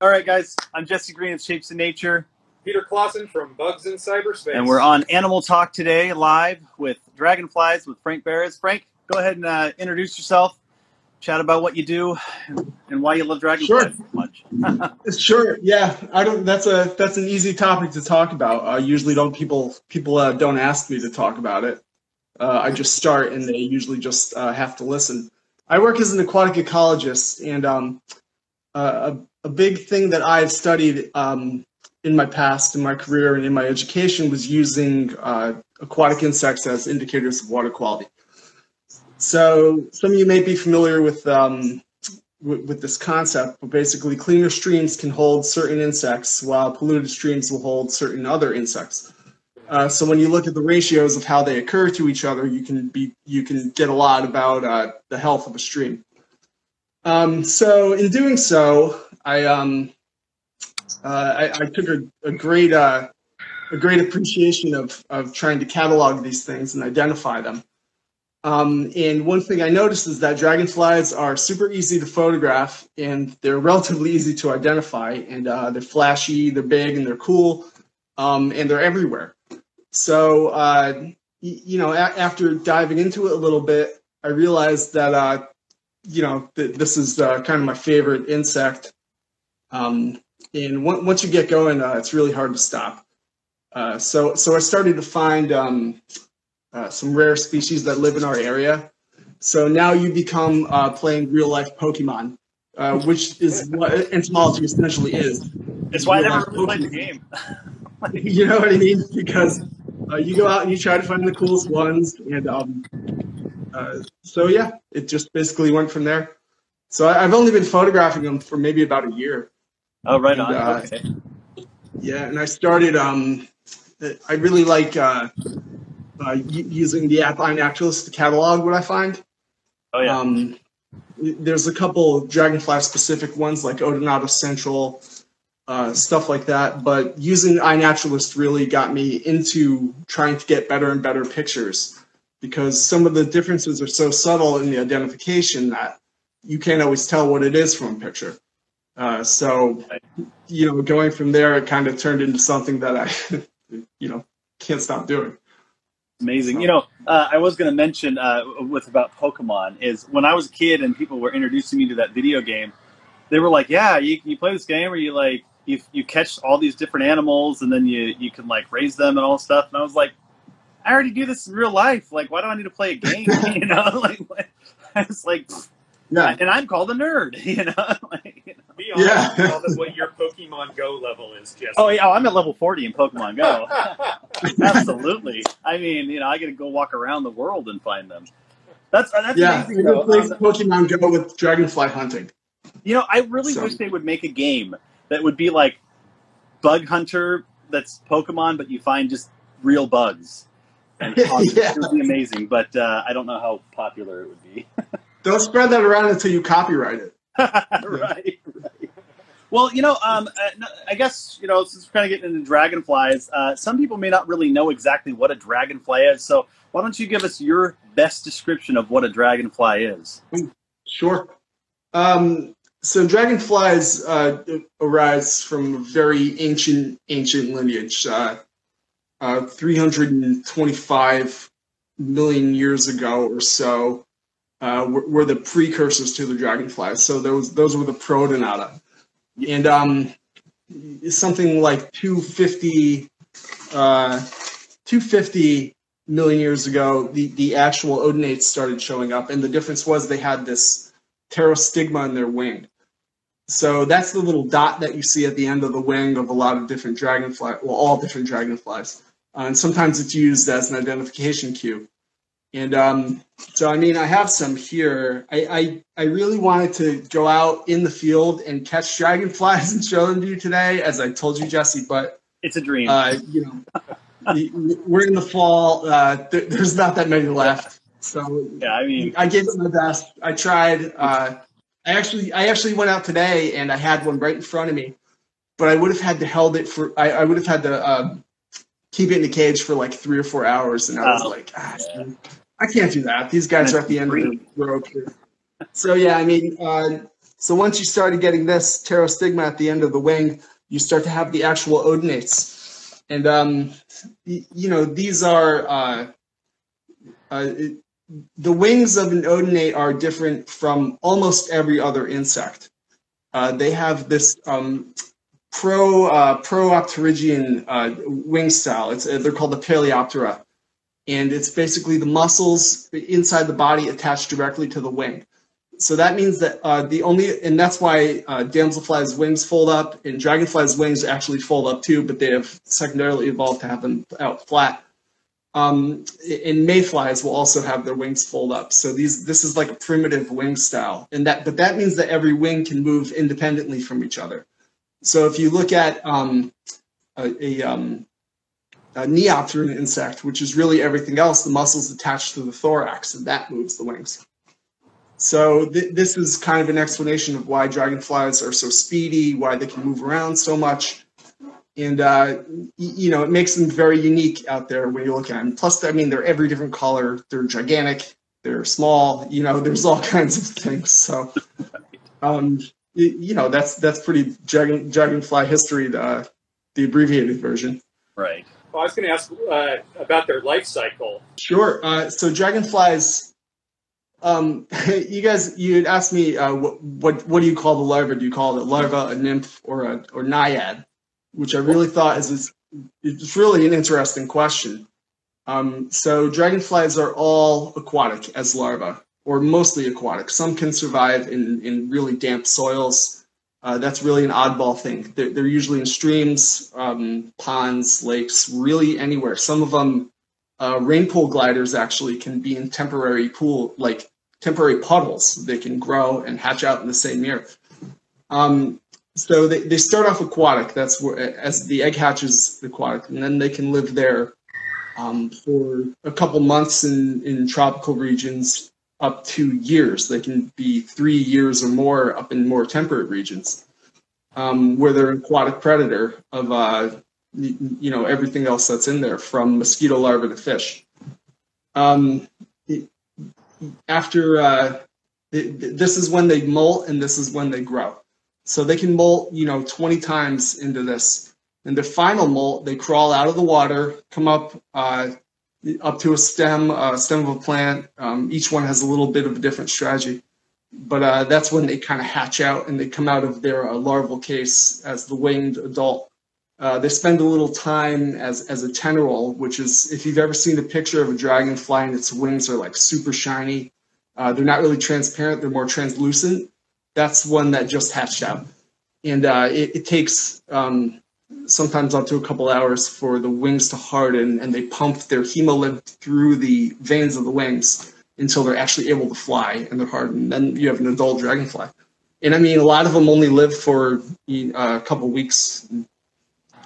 All right, guys. I'm Jesse Green of Shapes of Nature, Peter Clausen from Bugs in Cyberspace. and we're on Animal Talk today, live with Dragonflies with Frank Beres. Frank, go ahead and uh, introduce yourself. Chat about what you do and why you love dragonflies Sure. so much. Sure. Yeah. I don't. That's a that's an easy topic to talk about. Uh, usually, don't people people uh, don't ask me to talk about it. Uh, I just start, and they usually just uh, have to listen. I work as an aquatic ecologist, and um, uh, a, big thing that I've studied um, in my past, in my career, and in my education was using uh, aquatic insects as indicators of water quality. So, some of you may be familiar with um, with this concept, but basically cleaner streams can hold certain insects while polluted streams will hold certain other insects. Uh, so when you look at the ratios of how they occur to each other, you can be you can get a lot about uh, the health of a stream. Um, so in doing so, I um, uh, I, I took a, a great uh, a great appreciation of of trying to catalog these things and identify them. Um, and one thing I noticed is that dragonflies are super easy to photograph and they're relatively easy to identify. And uh, they're flashy, they're big, and they're cool, um, and they're everywhere. So, uh, you know, after diving into it a little bit, I realized that, uh, you know, th- this is uh, kind of my favorite insect. Um, and on- once you get going, uh, it's really hard to stop. Uh, so, so I started to find um, uh, some rare species that live in our area. So now you become uh, playing real life Pokemon, uh, which is what entomology essentially is. It's why I never really played the game. You know what I mean? Because uh, you go out and you try to find the coolest ones, and um, uh, so yeah, it just basically went from there. So I, I've only been photographing them for maybe about a year. Oh, right on. Uh, okay. Yeah, and I started. Um, I really like uh, uh, using the app iNaturalist to catalog what I find. Oh, yeah. Um, there's a couple dragonfly specific ones like Odonata Central, uh, stuff like that. But using iNaturalist really got me into trying to get better and better pictures because some of the differences are so subtle in the identification that you can't always tell what it is from a picture. Uh, so, you know, going from there, it kind of turned into something that I, you know, can't stop doing. Amazing. You know, uh, I was going to mention uh, with about Pokemon is when I was a kid and people were introducing me to that video game, they were like, "Yeah, you you play this game where you like you you catch all these different animals and then you you can like raise them and all stuff." And I was like, "I already do this in real life. Like, why do I need to play a game?" you know, like what- I was like, Yeah. and I'm called a nerd. You know, like, you know. Be honest, Yeah. tell them what your Pokemon Go level is, Jesse. Oh yeah, oh, I'm at level 40 in Pokemon Go. Absolutely. I mean, you know, I got to go walk around the world and find them. That's that's Yeah, amazing. I though. replaced Um, Pokemon Go with dragonfly hunting. You know, I really So- wish they would make a game that would be like Bug Hunter that's Pokemon, but you find just real bugs. And. Yeah. it would be amazing, but uh, I don't know how popular it would be. Don't spread that around until you copyright it. right, right. Well, you know, um, uh, I guess you know, since we're kind of getting into dragonflies, uh, some people may not really know exactly what a dragonfly is. So, why don't you give us your best description of what a dragonfly is? Sure. Um, so dragonflies uh, arise from a very ancient, ancient lineage. Uh, uh, 325 million years ago or so uh, were, were the precursors to the dragonflies. So those those were the Protodonata, and um, something like 250, uh, 250 million years ago, the, the actual odonates started showing up, and the difference was they had this pterostigma in their wing. So that's the little dot that you see at the end of the wing of a lot of different dragonfly, well, all different dragonflies. Uh, and sometimes it's used as an identification cue. And um, so, I mean, I have some here. I, I, I really wanted to go out in the field and catch dragonflies and show them to you today, as I told you, Jesse, but It's a dream. uh, you know, we're in the fall. Uh, there, there's not that many left. So yeah, I mean, I gave it my best. I tried. Uh, I actually, I actually went out today and I had one right in front of me, but I would have had to held it for. I, I would have had to um, keep it in the cage for like three or four hours, and I was Oh, like, ah, yeah. I can't do that. These guys are at the end of the rope here. So yeah, I mean, uh, So once you started getting this pterostigma at the end of the wing, you start to have the actual odonates. And, um, you know, these are, uh, uh, the wings of an odonate are different from almost every other insect. Uh, they have this um, pro uh, Proopterygian uh, wing style. It's they're called the Paleoptera, and it's basically the muscles inside the body attached directly to the wing. So that means that uh, the only, and that's why uh, damselflies' wings fold up, and dragonflies' wings actually fold up too, but they have secondarily evolved to have them out flat. Um, and mayflies will also have their wings fold up. So these, this is like a primitive wing style, and that, but that means that every wing can move independently from each other. So if you look at um, a, a, um, a neopteran insect, which is really everything else, the muscles attached to the thorax, and that moves the wings. So th this is kind of an explanation of why dragonflies are so speedy, why they can move around so much, and uh, you know it makes them very unique out there when you look at them. Plus, I mean, they're every different color. They're gigantic. They're small. You know, there's all kinds of things. So, um, you know, that's that's pretty dragon, dragonfly history. The the abbreviated version. Right. Well, I was going to ask uh, about their life cycle. Sure. Uh, so dragonflies. Um, you guys, you had asked me uh, what, what what do you call the larva? Do you call it a larva, a nymph, or a or naiad? which I really thought is it's really an interesting question. Um, so dragonflies are all aquatic as larvae, or mostly aquatic. Some can survive in, in really damp soils. Uh, that's really an oddball thing. They're, they're usually in streams, um, ponds, lakes, really anywhere. Some of them, uh, rainpool gliders actually can be in temporary pool, like temporary puddles. They can grow and hatch out in the same year. Um, so they, they start off aquatic. That's where as the egg hatches aquatic, and then they can live there um, for a couple months in, in tropical regions up to years. They can be three years or more up in more temperate regions um, where they're an aquatic predator of uh, you know everything else that's in there from mosquito larvae to fish. Um, after uh, this is when they molt and this is when they grow. So they can molt, you know, 20 times into this. And the final molt, they crawl out of the water, come up uh, up to a stem, uh, stem of a plant. Um, each one has a little bit of a different strategy. But uh, that's when they kind of hatch out and they come out of their uh, larval case as the winged adult. Uh, they spend a little time as, as a teneral, which is, if you've ever seen a picture of a dragonfly and its wings are like super shiny, uh, they're not really transparent, they're more translucent that's one that just hatched out. And uh, it, it, takes um, sometimes up to a couple hours for the wings to harden, and they pump their hemolymph through the veins of the wings until they're actually able to fly and they're hardened. Then you have an adult dragonfly. And I mean, a lot of them only live for uh, a couple weeks.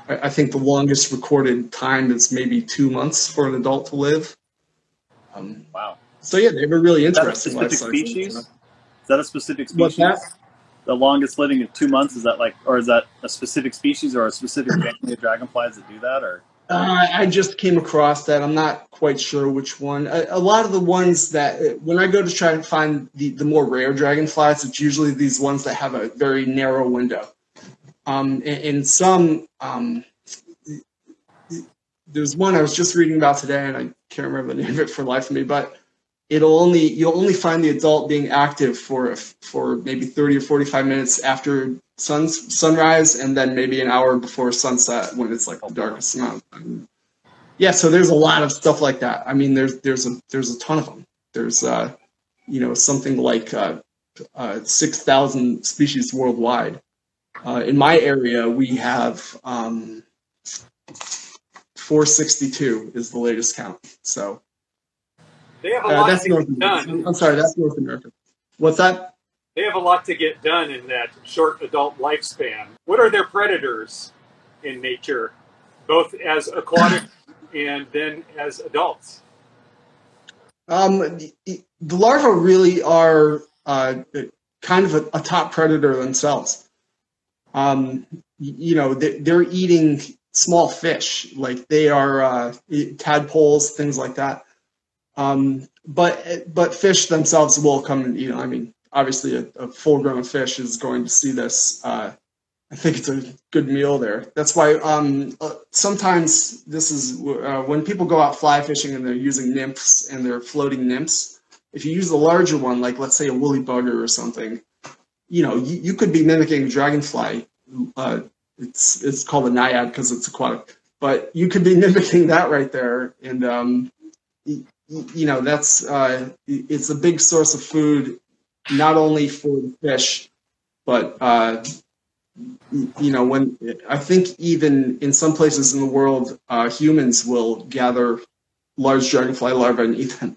I think the longest recorded time is maybe two months for an adult to live. Um, wow. So yeah, they have a really interesting life cycle. Species? Is that a specific species? The longest living of two months is that like, or is that a specific species or a specific family of dragonflies that do that, or? Uh, I just came across that. I'm not quite sure which one. A, a, lot of the ones that, uh, when I go to try and find the, the more rare dragonflies, it's usually these ones that have a very narrow window. Um, and, and some, um, there's one I was just reading about today, and I can't remember the name of it for life of me, but it'll only you'll only find the adult being active for for maybe 30 or 45 minutes after sun sunrise and then maybe an hour before sunset when it's like the darkest amount yeah so there's a lot of stuff like that. I mean there's there's a there's a ton of them there's uh you know something like uh, uh 6000 species worldwide. Uh, in my area we have um 462 is the latest count so they have a uh, lot that's to North get America. done. I'm sorry, that's North America. What's that? They have a lot to get done in that short adult lifespan. What are their predators in nature, both as aquatic and then as adults? Um, the, the larvae really are uh, kind of a, a, top predator themselves. Um, you know, they, they're eating small fish, like they are uh, tadpoles, things like that. Um, but but fish themselves will come and you know I mean obviously a, a full-grown fish is going to see this. Uh, I think it's a good meal there. That's why um, uh, sometimes this is uh, when people go out fly fishing and they're using nymphs and they're floating nymphs. If you use the larger one, like let's say a woolly bugger or something, you know, you, you could be mimicking dragonfly. Uh, it's it's called a naiad because it's aquatic, but you could be mimicking that right there, and um, you, you know that's uh, it's a big source of food, not only for the fish, but uh, you know when I think even in some places in the world, uh, humans will gather large dragonfly larvae and eat them.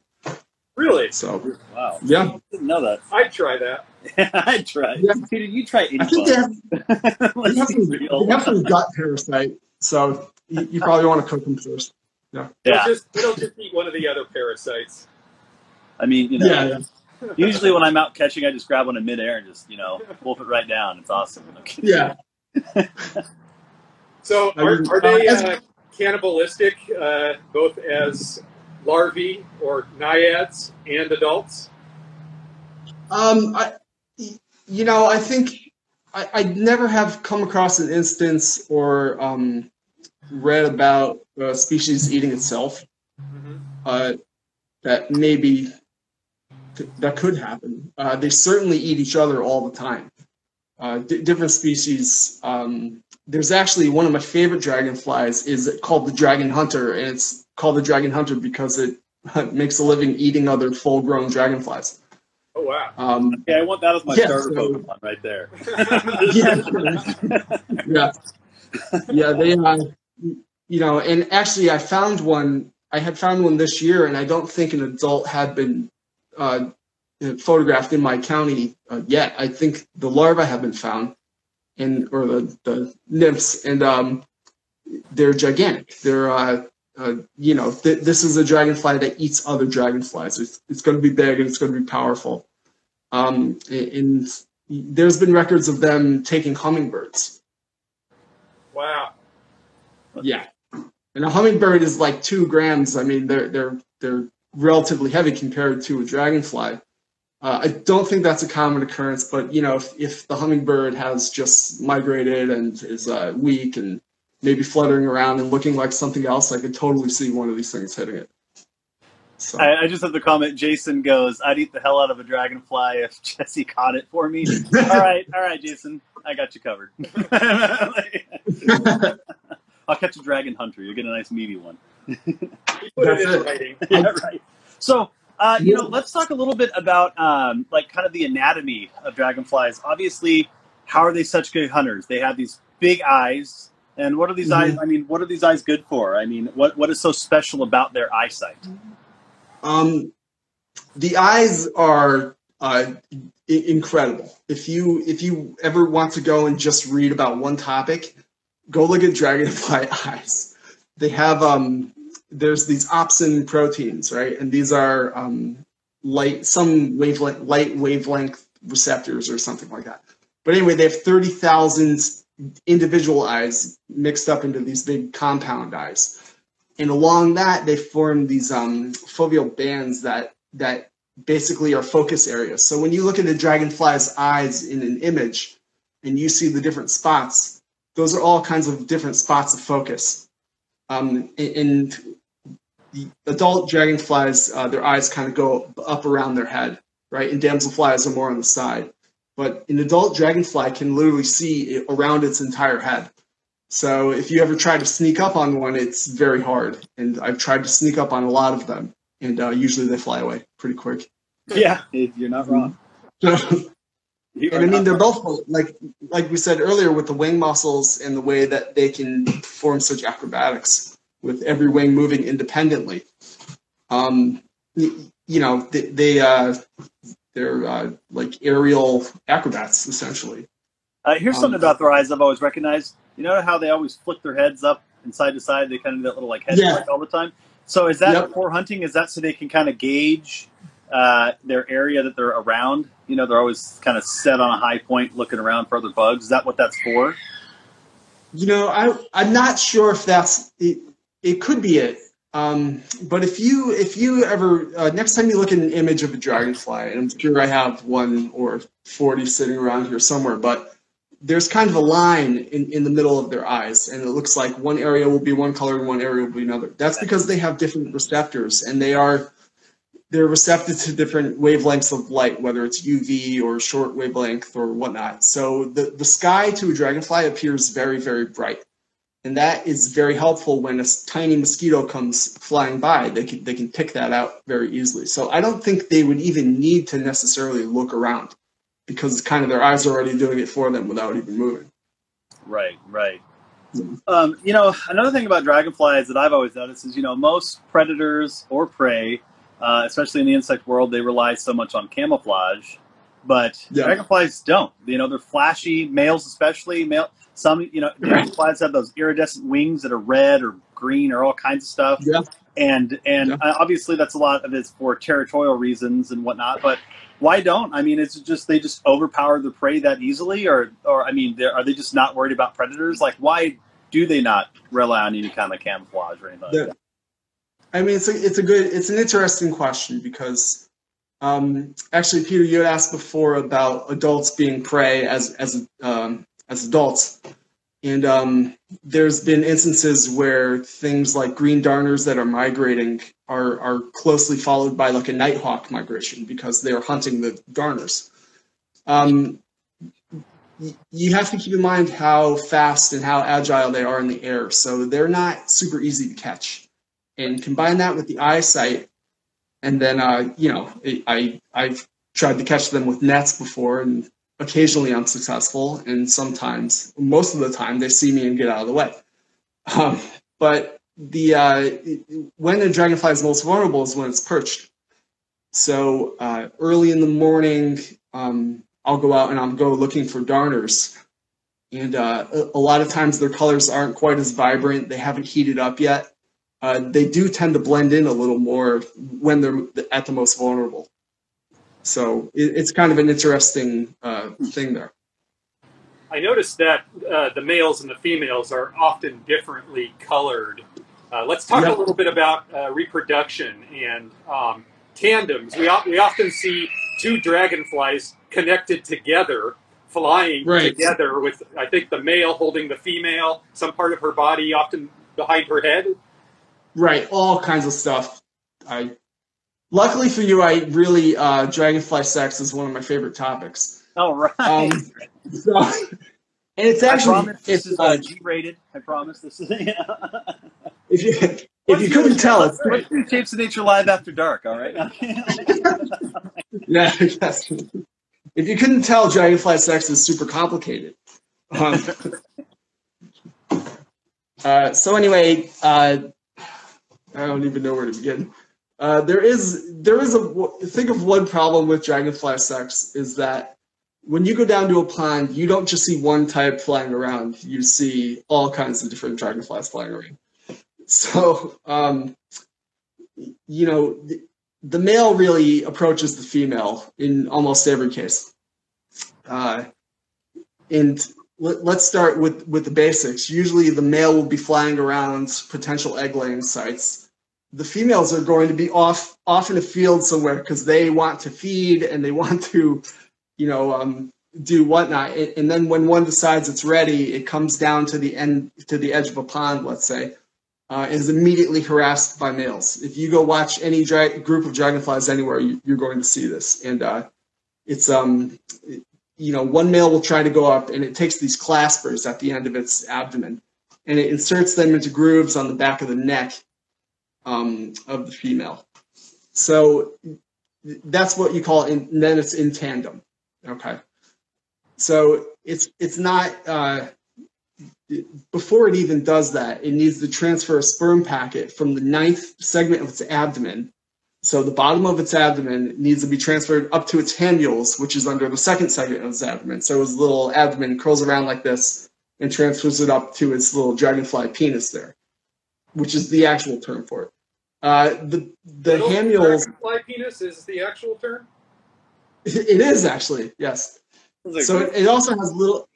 Really? So Wow. yeah, Didn't know that. I'd try that. I tried. Yeah. Peter, you try any I think they have, they have, some, they have some gut parasite, so you, you probably want to cook them first. They'll Yeah. just they'll just eat one of the other parasites. I mean, you know, Yeah, yeah. usually when I'm out catching, I just grab one in midair and just, you know, wolf it right down. It's awesome. Okay. Yeah. So are, are they uh, uh, cannibalistic, uh, both as larvae or naiads and adults? Um, I, you know, I think I, I never have come across an instance or um, read about a species eating itself. Uh, that maybe that could happen. Uh, they certainly eat each other all the time. Uh, di different species. Um, there's actually one of my favorite dragonflies is called the dragon hunter, and it's called the dragon hunter because it makes a living eating other full-grown dragonflies. Oh wow! Um, Yeah, I want that as my Yeah, starter so- Pokemon right there. yeah, yeah, yeah. They, uh, you know, and actually, I found one. I had found one this year, and I don't think an adult had been uh, photographed in my county uh, yet. I think the larvae have been found, and or the the nymphs, and um, they're gigantic. They're uh, uh, you know, th- this is a dragonfly that eats other dragonflies. It's, it's going to be big and it's going to be powerful. Um, and there's been records of them taking hummingbirds. Wow. Yeah, and a hummingbird is like two grams. I mean, they're they're they're relatively heavy compared to a dragonfly. Uh, I don't think that's a common occurrence, but you know, if, if the hummingbird has just migrated and is uh, weak and maybe fluttering around and looking like something else, I could totally see one of these things hitting it. So, I, I just have the comment. Jason goes, "I'd eat the hell out of a dragonfly if Jesse caught it for me." all right, all right, Jason, I got you covered. I'll catch a dragon hunter. You'll get a nice meaty one. He put it That's it. writing. yeah, right. So, uh, you know, let's talk a little bit about um, like kind of the anatomy of dragonflies. Obviously, how are they such good hunters? They have these big eyes, and what are these Mhm. eyes? I mean, what are these eyes good for? I mean, what what is so special about their eyesight? Um, the eyes are uh, I- incredible. If you if you ever want to go and just read about one topic, go look at dragonfly eyes. They have um, there's these opsin proteins, right? And these are um, light some wavelength light wavelength receptors or something like that. But anyway, they have thirty thousand individual eyes mixed up into these big compound eyes and along that they form these um, foveal bands that that basically are focus areas. So when you look at a dragonfly's eyes in an image, and you see the different spots, those are all kinds of different spots of focus. Um, and the adult dragonflies, uh, their eyes kind of go up around their head, right? And damselflies are more on the side. But an adult dragonfly can literally see it around its entire head. So if you ever try to sneak up on one, it's very hard. And I've tried to sneak up on a lot of them, and uh, usually they fly away pretty quick. Yeah, you're not wrong. So, You and I mean, they're both like like we said earlier with the wing muscles and the way that they can perform such acrobatics with every wing moving independently. Um, y- you know, they, they uh, they're uh, like aerial acrobats essentially. Uh, here's um, something about their eyes I've always recognized. You know how they always flick their heads up and side to side? They kind of do that little like head Yeah. flick all the time. So is that Yep. for hunting? Is that so they can kind of gauge uh, their area that they're around? You know, they're always kind of set on a high point, looking around for other bugs. Is that what that's for? You know, I I'm not sure if that's it. It could be it. Um, but if you if you ever uh, next time you look at an image of a dragonfly, and I'm sure I have one or forty sitting around here somewhere, but there's kind of a line in, in the middle of their eyes, and it looks like one area will be one color and one area will be another. That's because they have different receptors, and they are they're receptive to different wavelengths of light, whether it's UV or short wavelength or whatnot. So the, the sky to a dragonfly appears very, very bright. And that is very helpful when a tiny mosquito comes flying by. They can, they can pick that out very easily. So I don't think they would even need to necessarily look around because kind of their eyes are already doing it for them without even moving. Right, right. Um, you know, another thing about dragonflies that I've always noticed is, you know, most predators or prey uh, especially in the insect world, they rely so much on camouflage. But yeah. dragonflies don't. You know, they're flashy. Males, especially male. Some, you know, dragonflies have those iridescent wings that are red or green or all kinds of stuff. Yeah. And and yeah. obviously that's a lot of it's for territorial reasons and whatnot. But why don't? I mean, it's just they just overpower the prey that easily, or or I mean, are they just not worried about predators? Like, why do they not rely on any kind of camouflage or anything? Like that? I mean, it's a, it's a good, it's an interesting question because um, actually, Peter, you had asked before about adults being prey as as um, as adults, and um, there's been instances where things like green darners that are migrating are are closely followed by like a nighthawk migration because they are hunting the darners. Um, you have to keep in mind how fast and how agile they are in the air, so they're not super easy to catch and combine that with the eyesight, and then uh, you know I I've tried to catch them with nets before, and occasionally I'm successful, and sometimes most of the time they see me and get out of the way. Um, but the uh, when a dragonfly is most vulnerable is when it's perched. So uh, early in the morning, um, I'll go out and I'll go looking for darners. And uh, a lot of times their colors aren't quite as vibrant. They haven't heated up yet uh, they do tend to blend in a little more when they're at the most vulnerable. So it, it's kind of an interesting uh, thing there. I noticed that uh, the males and the females are often differently colored. Uh, let's talk yep. a little bit about uh, reproduction and um, tandems. We, we often see two dragonflies connected together, flying right. together with, I think, the male holding the female, some part of her body, often behind her head. Right, all kinds of stuff. I luckily for you, I really uh, dragonfly sex is one of my favorite topics. All right. Um, so, and it's actually this is uh, G-rated. I promise this is. Yeah. if you if you couldn't tell, it's great. Tapes of Nature Live after dark. All right. yeah. Yes. If you couldn't tell, dragonfly sex is super complicated. Um, uh, so anyway, uh, I don't even know where to begin. Uh, there is there is a think of one problem with dragonfly sex is that when you go down to a pond, you don't just see one type flying around. You see all kinds of different dragonflies flying around. So, um, you know, the, the, male really approaches the female in almost every case. Uh, and let, us start with, with the basics. Usually the male will be flying around potential egg laying sites the females are going to be off off in a field somewhere because they want to feed and they want to, you know, um, do whatnot. And then when one decides it's ready, it comes down to the end to the edge of a pond, let's say, uh, is immediately harassed by males. If you go watch any dra- group of dragonflies anywhere, you, are going to see this. And uh, it's um, you know, one male will try to go up, and it takes these claspers at the end of its abdomen, and it inserts them into grooves on the back of the neck um, of the female. So that's what you call it, and then it's in tandem. Okay. So it's it's not uh, before it even does that, it needs to transfer a sperm packet from the ninth segment of its abdomen. So the bottom of its abdomen needs to be transferred up to its hamules, which is under the second segment of its abdomen. So its little abdomen curls around like this and transfers it up to its little dragonfly penis there, which is the actual term for it. Uh, the the Little hamules. Fly penis is the actual term. It is actually yes. Like so it, it also has little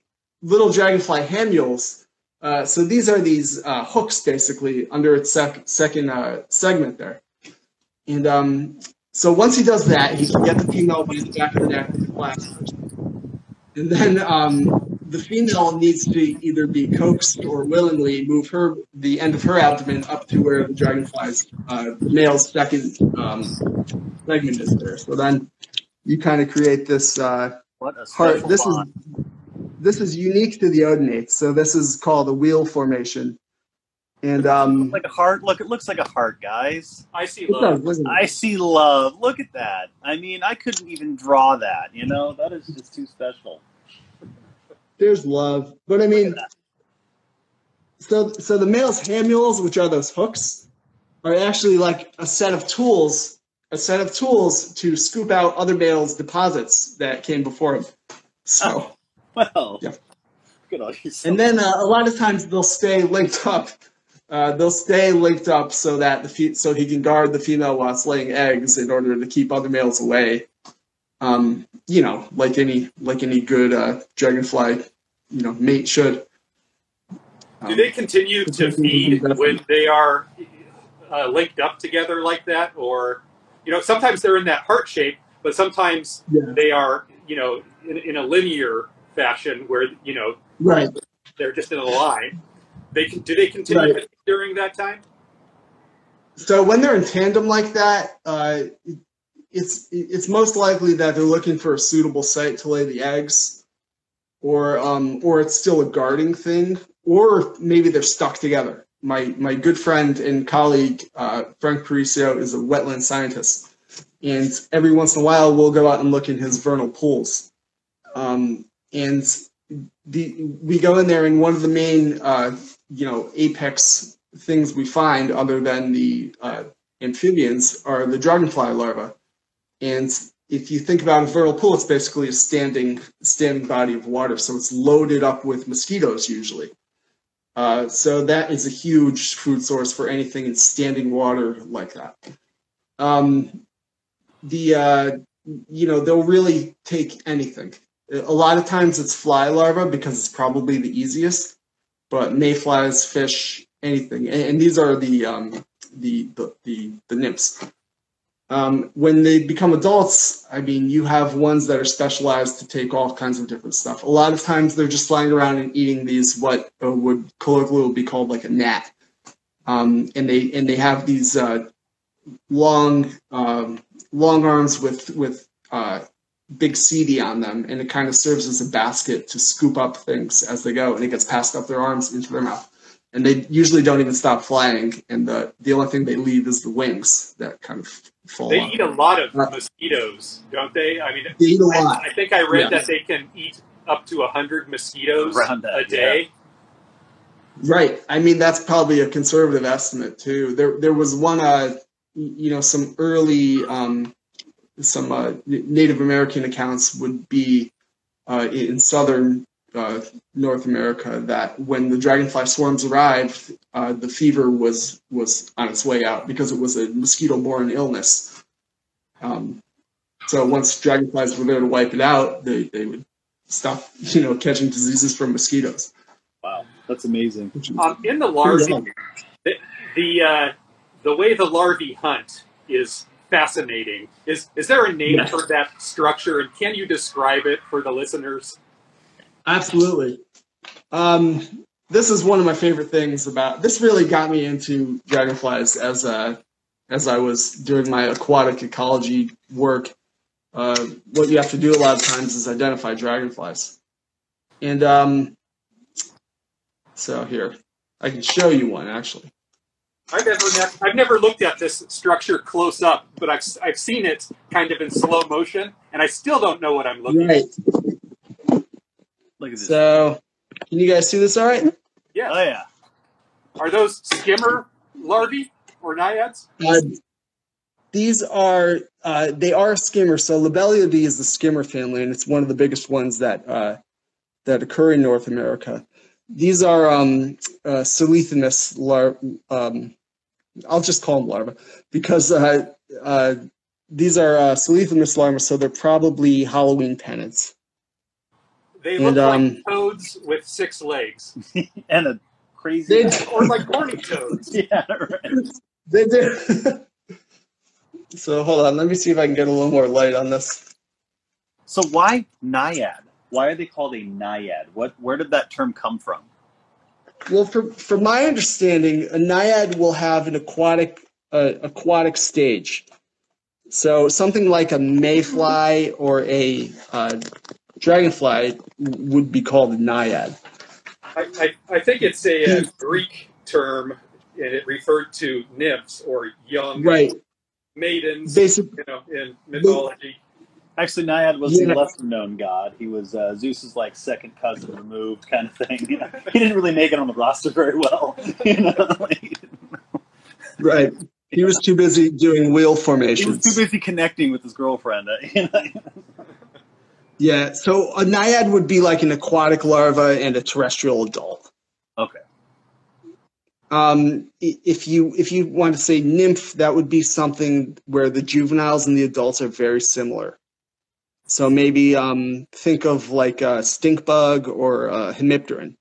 little dragonfly hamules, Uh, so these are these uh, hooks basically under its sec- second uh, segment there. And um, so once he does that, he can get the female by the back of the neck with the clasp. And then um, the female needs to either be coaxed or willingly move her the end of her abdomen up to where the dragonfly's uh, the male's second um, segment is there. So then you kind of create this uh, What a heart. special This is this is unique to the odonates. So this is called a wheel formation. And um, like a heart. Look, it looks like a heart, guys. I see love. does. I see love. Look at that. I mean, I couldn't even draw that. You know, that is just too special. There's love. But I mean, so so the male's hamules, which are those hooks, are actually like a set of tools, a set of tools to scoop out other males' deposits that came before him. So, Well, Yeah. good on you. and then uh, a lot of times they'll stay linked up. Uh, they'll stay linked up so that the fe- so he can guard the female while it's laying eggs in order to keep other males away. Um, you know, like any like any good uh, dragonfly, you know, mate should. Do they continue to feed when they are uh, linked up together like that, or you know, sometimes they're in that heart shape, but sometimes Yeah. they are, you know, in, in a linear fashion where you know Right. they're just in a line. They can, do they continue Right. during that time? So when they're in tandem like that, uh, it's it's most likely that they're looking for a suitable site to lay the eggs, or um, or it's still a guarding thing, or maybe they're stuck together. My my good friend and colleague uh, Frank Parisio is a wetland scientist, and every once in a while we'll go out and look in his vernal pools, um, and the we go in there and one of the main uh, you know apex things we find other than the uh, amphibians are the dragonfly larvae. And if you think about a vernal pool, it's basically a standing standing body of water, so it's loaded up with mosquitoes usually. Uh, so that is a huge food source for anything in standing water like that. Um, the uh, you know they'll really take anything. A lot of times it's fly larvae because it's probably the easiest, but mayflies, fish, anything, and, and these are the um, the, the the the nymphs. Um, when they become adults, I mean, you have ones that are specialized to take all kinds of different stuff. A lot of times they're just flying around and eating these what would colloquially be called like a gnat, um, and they and they have these uh, long um, long arms with with uh, big setae on them, and it kind of serves as a basket to scoop up things as they go, and it gets passed up their arms into their mouth. And they usually don't even stop flying, and the the only thing they leave is the wings that kind of fall. They off. eat a lot of Uh, mosquitoes, don't they? I mean, They eat a I, lot. I think I read Yeah. that they can eat up to hundred mosquitoes Around that, a day. Right. I mean, that's probably a conservative estimate too. There, there was one, uh, you know, some early, um, some uh, Native American accounts would be uh, in southern uh, North America that when the dragonfly swarms arrived, uh, the fever was was on its way out because it was a mosquito-borne illness. Um, so once dragonflies were there to wipe it out, they, they would stop, you know, catching diseases from mosquitoes. Wow, that's amazing. Um, in the larvae, the the, uh, the way the larvae hunt is fascinating. Is is there a name Yes. for that structure, and can you describe it for the listeners? Absolutely. Um, this is one of my favorite things about this. Really got me into dragonflies as a as I was doing my aquatic ecology work. Uh, what you have to do a lot of times is identify dragonflies, and um, so here I can show you one actually. I've never I've never looked at this structure close up, but I've I've seen it kind of in slow motion, and I still don't know what I'm looking. at. Right. Look at this. So can you guys see this? All right. Yeah, oh yeah. are those skimmer larvae or naiads? Uh, these are uh, they are skimmers. So Libellulid is the skimmer family, and it's one of the biggest ones that uh, that occur in North America. These are um, uh, Celithemis lar- um, I'll just call them larvae because uh, uh, these are uh, Celithemis larvae, so they're probably Halloween pennants. They And, look um, like toads with six legs. and a crazy. They- or like horny toads. yeah, right. They do. so hold on, let me see if I can get a little more light on this. So why naiad? Why are they called a naiad? What? Where did that term come from? Well, from from my understanding, a naiad will have an aquatic uh, aquatic stage. So something like a mayfly or a uh, dragonfly would be called a naiad. I, I, I think it's a, uh Greek term, and it referred to nymphs or young Right. maidens, Basic. you know, in mythology. Actually, Naiad was Yeah. a lesser known god. He was uh, Zeus's like second cousin removed kind of thing. You know, he didn't really make it on the roster very well. You know, like, Right. He was too busy doing wheel formations. he was too busy connecting with his girlfriend. uh, you know? Yeah. So a naiad would be like an aquatic larva and a terrestrial adult. Okay. Um, if you if you want to say nymph, that would be something where the juveniles and the adults are very similar. So maybe um, think of like a stink bug or a hemipteran.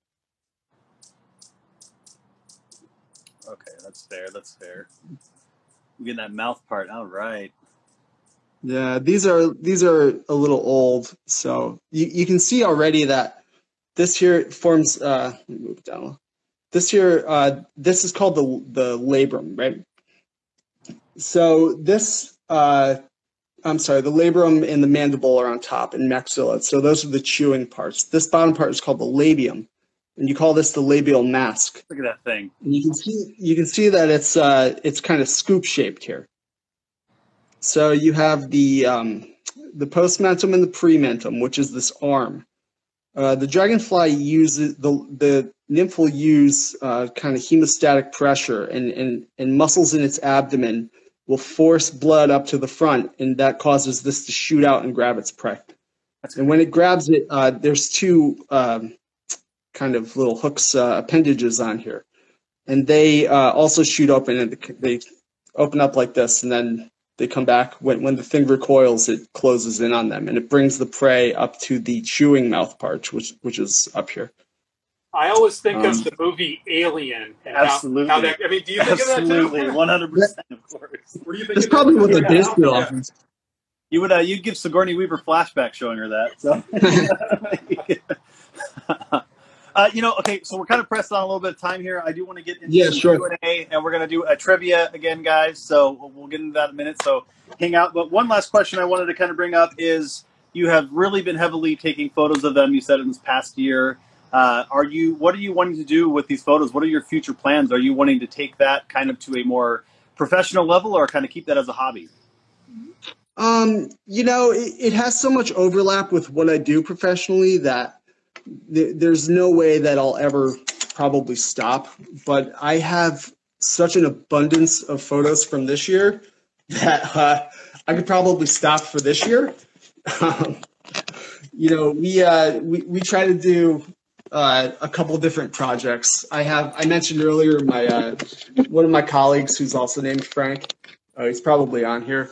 Okay, that's fair. That's fair. You getting that mouth part? All right. Yeah, these are these are a little old, so you, you can see already that this here forms. Uh, let me move it down. This here, uh, this is called the the labrum, right? So this, uh, I'm sorry, the labrum and the mandible are on top, and maxilla. So those are the chewing parts. This bottom part is called the labium, and you call this the labial mask. Look at that thing. And you can see you can see that it's uh it's kind of scoop shaped here. So you have the um, the postmentum and the prementum, which is this arm. Uh, the dragonfly uses the the nymph will use uh, kind of hemostatic pressure and, and and muscles in its abdomen will force blood up to the front, and that causes this to shoot out and grab its prey. That's And when it grabs it, uh, there's two um, kind of little hooks uh, appendages on here, and they uh, also shoot open and they open up like this, and then they come back. When when the thing recoils, it closes in on them, and it brings the prey up to the chewing mouth part, which which is up here. I always think Um, of the movie Alien. And Absolutely. How, how that, I mean, do you think Absolutely, of that too? one hundred percent, of course. Were you That's probably of what they that? based Yeah. off. of. You would uh, you'd give Sigourney Weaver flashback showing her that. So, uh, you know, okay, so we're kind of pressed on a little bit of time here. I do want to get into Yeah, sure. Q&A, and we're going to do a trivia again, guys. So we'll, we'll get into that in a minute. So hang out. But one last question I wanted to kind of bring up is: you have really been heavily taking photos of them. You said in this past year. Uh, are you? What are you wanting to do with these photos? What are your future plans? Are you wanting to take that kind of to a more professional level, or kind of keep that as a hobby? Um, you know, it, it has so much overlap with what I do professionally that th- there's no way that I'll ever probably stop. But I have such an abundance of photos from this year that uh, I could probably stop for this year. Um, you know, we uh, we we try to do uh, a couple different projects. I have I mentioned earlier my uh, one of my colleagues who's also named Frank. Uh, he's probably on here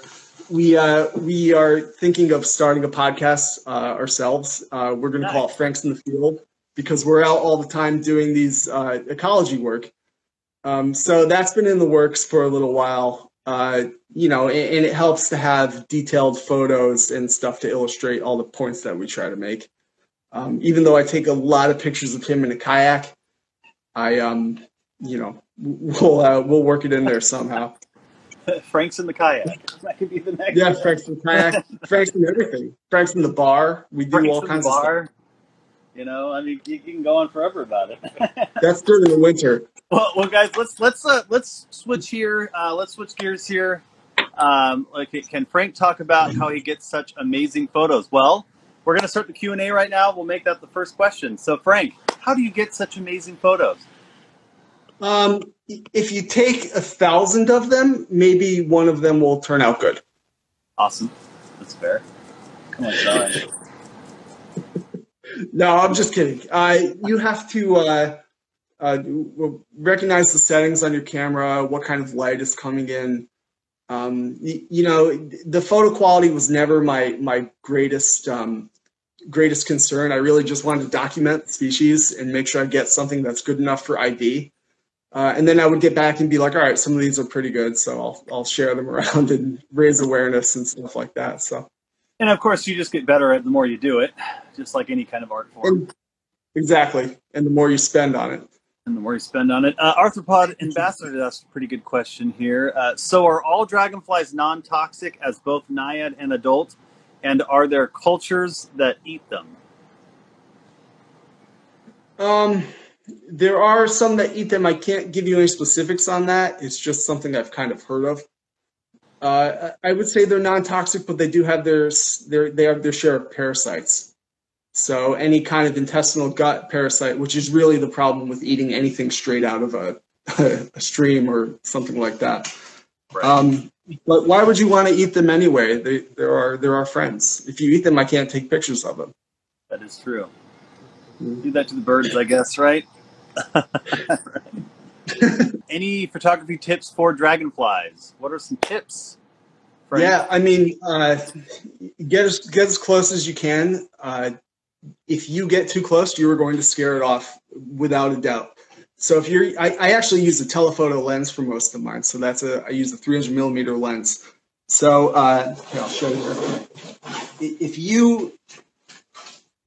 we uh, we are thinking of starting a podcast uh, ourselves. Uh, we're going to call it Franks in the Field because we're out all the time doing these uh, ecology work. Um, so that's been in the works for a little while. Uh, you know, and, and it helps to have detailed photos and stuff to illustrate all the points that we try to make. Um, even though I take a lot of pictures of him in a kayak, I um, you know, we'll uh, we'll work it in there somehow. Frank's in the kayak. That could be the next. Yeah, one. Frank's in the kayak, Frank's in everything. Frank's in the bar. We do Frank's all kinds of stuff. bar. You know, I mean, you, you can go on forever about it. That's during the winter. well, well, guys, let's let's uh, let's switch here. Uh, let's switch gears here. Um, like, can Frank talk about how he gets such amazing photos? Well, we're going to start the Q and A right now. We'll make that the first question. So, Frank, how do you get such amazing photos? Um, if you take a thousand of them, maybe one of them will turn out good. Awesome. That's fair. Come on, No, I'm just kidding. Uh, you have to uh, uh, recognize the settings on your camera, what kind of light is coming in. Um, you, you know, the photo quality was never my my greatest um, greatest concern. I really just wanted to document species and make sure I get something that's good enough for ID. Uh, and then I would get back and be like, all right, some of these are pretty good, so I'll I'll share them around and raise awareness and stuff like that. So. And of course, you just get better at the more you do it, just like any kind of art form. And, exactly, and the more you spend on it. And the more you spend on it. Uh, Arthropod Ambassador asked a pretty good question here. Uh, so, are all dragonflies non-toxic as both naiad and adult? And are there cultures that eat them? Um, there are some that eat them. I can't give you any specifics on that. It's just something I've kind of heard of. Uh, I would say they're non-toxic, but they do have their, their they have their share of parasites. So any kind of intestinal gut parasite, which is really the problem with eating anything straight out of a, a stream or something like that. Right. Um, but why would you want to eat them anyway? They, there are there are friends. If you eat them, I can't take pictures of them. That is true. Mm-hmm. Do that to the birds, I guess, right? Any photography tips for dragonflies? What are some tips? Yeah, I mean, uh, get as get as close as you can. Uh, if you get too close, you are going to scare it off without a doubt. So if you're, I, I actually use a telephoto lens for most of mine. So that's a I use a 300 millimeter lens. So uh, here, I'll show you. If you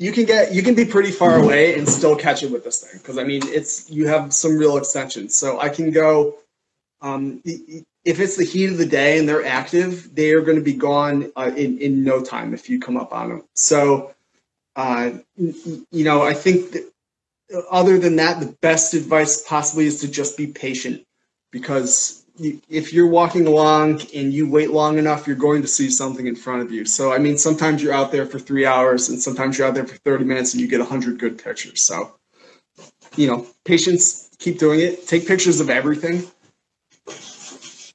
you can get you can be pretty far away and still catch it with this thing because I mean it's you have some real extensions. So I can go. Um, if it's the heat of the day and they're active, they are going to be gone uh, in in no time if you come up on them. So, uh, you know, I think that other than that, the best advice possibly is to just be patient because if you're walking along and you wait long enough, you're going to see something in front of you. So, I mean, sometimes you're out there for three hours and sometimes you're out there for 30 minutes and you get 100 good pictures. So, you know, patience, keep doing it. Take pictures of everything.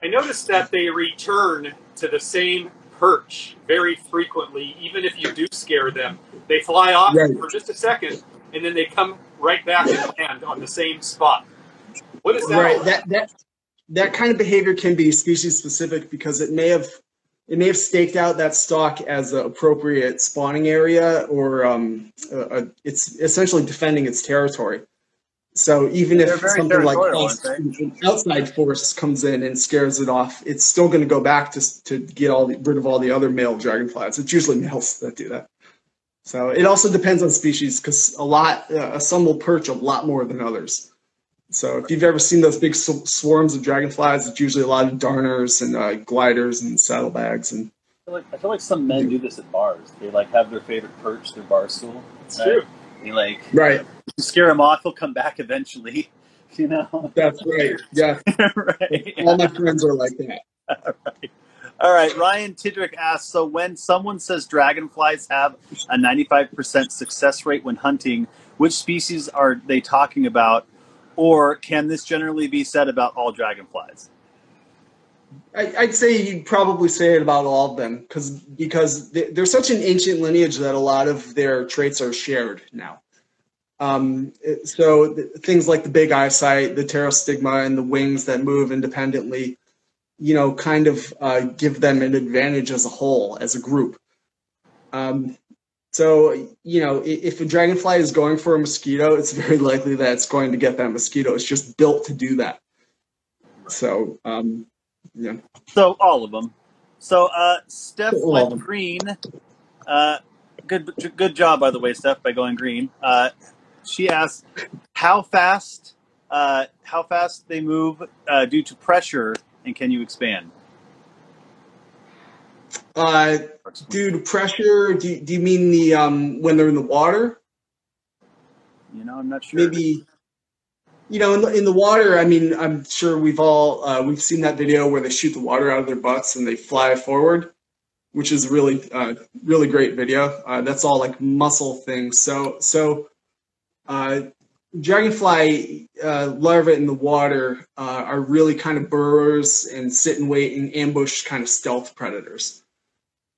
I noticed that they return to the same perch very frequently, even if you do scare them. They fly off right. for just a second and then they come right back and land on the same spot. What is that? Right. That, that that kind of behavior can be species specific because it may have it may have staked out that stock as an appropriate spawning area or um, a, a, it's essentially defending its territory. So even if something like outside force comes in and scares it off, it's still going to go back to, to get all the, rid of all the other male dragonflies. It's usually males that do that. So it also depends on species because a lot, uh, some will perch a lot more than others. So if you've ever seen those big swarms of dragonflies, it's usually a lot of darners and uh, gliders and saddlebags. And I feel, like, I feel like some men do this at bars. They like have their favorite perch, their bar stool. It's right? true. They like right. scare them off. They'll come back eventually. You know. That's right. Yeah. right. All my friends are like that. All right. All right, Ryan Tidrick asks, so when someone says dragonflies have a 95% success rate when hunting, which species are they talking about or can this generally be said about all dragonflies? I'd say you'd probably say it about all of them because because they're such an ancient lineage that a lot of their traits are shared now. Um, so things like the big eyesight, the pterostigma, and the wings that move independently, you know, kind of uh, give them an advantage as a whole, as a group. Um, so, you know, if a dragonfly is going for a mosquito, it's very likely that it's going to get that mosquito. It's just built to do that. So, um, yeah. So all of them. So, uh, Steph went green. Uh, good, good job, by the way, Steph, by going green. Uh, she asked how fast, uh, how fast they move uh, due to pressure, and can you expand? Uh, dude, pressure. Do, do you mean the um when they're in the water? You know, I'm not sure. Maybe. You know, in the, in the water, I mean, I'm sure we've all uh, we've seen that video where they shoot the water out of their butts and they fly forward, which is really uh, really great video. Uh, that's all like muscle things. So so, uh, dragonfly uh, larvae in the water uh, are really kind of burrowers and sit and wait and ambush kind of stealth predators.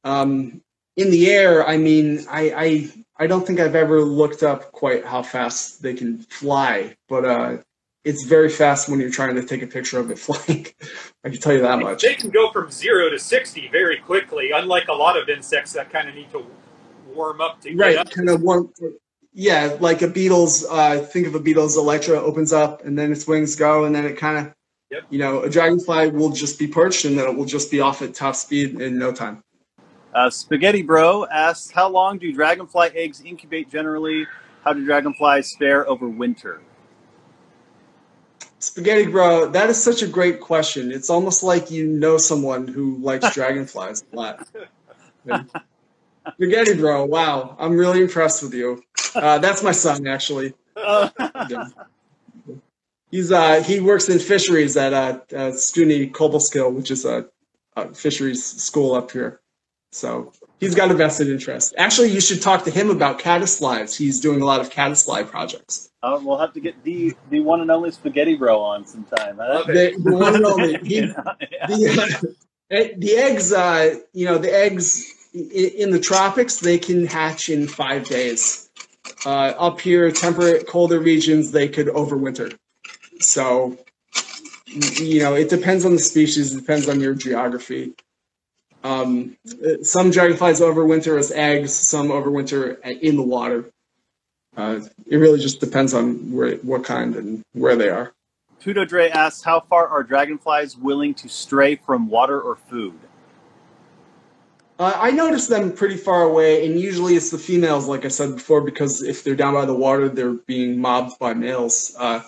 Um, in the air, I mean, I, I I don't think I've ever looked up quite how fast they can fly, but uh, it's very fast when you're trying to take a picture of it flying. I can tell you that much. They can go from zero to sixty very quickly, unlike a lot of insects that kind of need to warm up to right, get up. kind of warm. Yeah, like a beetle's. Uh, think of a beetle's elytra opens up, and then its wings go, and then it kind of, Yep. you know, a dragonfly will just be perched, and then it will just be off at top speed in no time. Uh, Spaghetti Bro asks, how long do dragonfly eggs incubate generally? How do dragonflies fare over winter? Spaghetti Bro, that is such a great question. It's almost like you know someone who likes dragonflies a lot. Spaghetti Bro, wow, I'm really impressed with you. Uh, that's my son, actually. He's uh he works in fisheries at uh, uh Cobleskill, which is a, a fisheries school up here. So he's got a vested interest. Actually, you should talk to him about caddisflies. He's doing a lot of Caddis caddisfly projects. uh, we'll have to get the the one and only Spaghetti Bro on sometime. huh? The, the one and only. He, know, yeah. the, uh, the eggs, uh, you know, the eggs i- in the tropics, they can hatch in five days. Uh, up here, temperate, colder regions, they could overwinter. So, you know, it depends on the species, it depends on your geography. Um, some dragonflies overwinter as eggs, some overwinter in the water. Uh, it really just depends on where, what kind and where they are. Tudo Dre asks, how far are dragonflies willing to stray from water or food? Uh, I notice them pretty far away, and usually it's the females, like I said before, because if they're down by the water, they're being mobbed by males. Uh,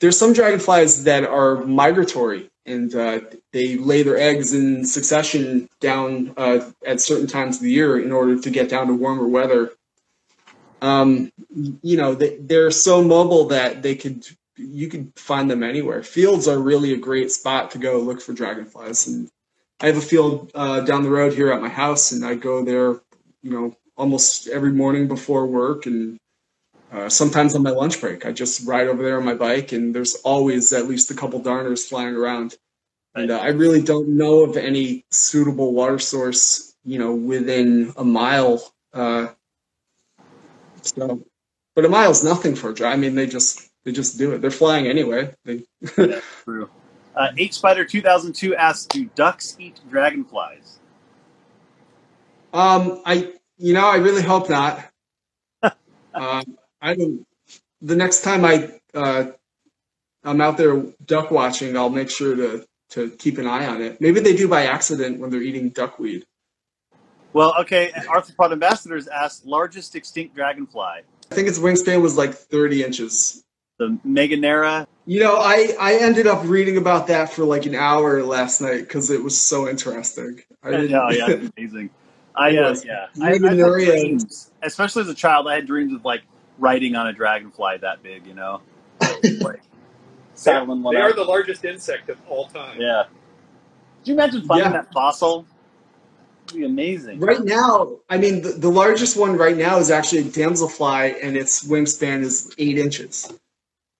there's some dragonflies that are migratory, and uh, they lay their eggs in succession down uh, at certain times of the year in order to get down to warmer weather. Um, you know, they, they're so mobile that they could you could find them anywhere. Fields are really a great spot to go look for dragonflies, and I have a field uh, down the road here at my house, and I go there, you know, almost every morning before work, and uh, sometimes on my lunch break. I just ride over there on my bike, and there's always at least a couple darners flying around. And uh, I really don't know of any suitable water source, you know, within a mile. Uh, so, but a mile's nothing for a dry. I mean, they just they just do it. They're flying anyway. They, That's true. Uh, H Spider 2002 asks, do ducks eat dragonflies? Um, I, you know, I really hope not. um, I don't. The next time I, uh, I'm out there duck watching, I'll make sure to to keep an eye on it. Maybe they do by accident when they're eating duckweed. Well, okay. Arthropod Ambassadors asks, largest extinct dragonfly? I think its wingspan was like 30 inches. The Meganeura. You know, I I ended up reading about that for like an hour last night because it was so interesting. I Oh, didn't- yeah, amazing. I, uh, Yes. yeah. I, I dreams, especially as a child, I had dreams of like riding on a dragonfly that big, you know? like saddling one They are up. the largest insect of all time. Yeah. Could you imagine finding Yeah. that fossil? It'd be amazing. Right now, I mean, the, the largest one right now is actually a damselfly, and its wingspan is eight inches.